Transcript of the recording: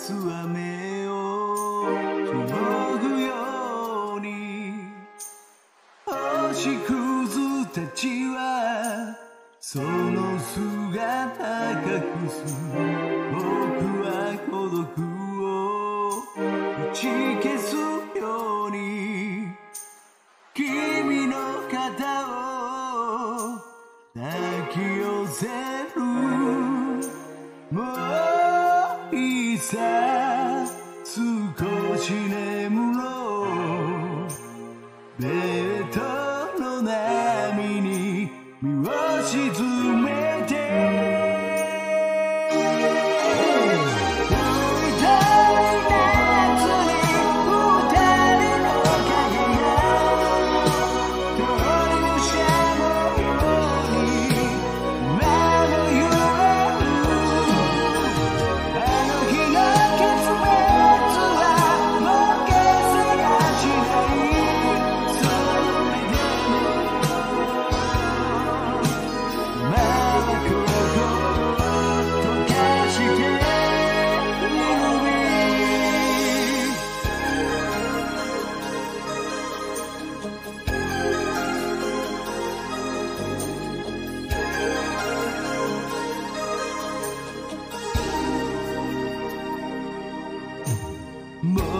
す雨をしのぐよう。に星屑たちはその姿隠す僕は孤独を打ち消す少し眠ろう more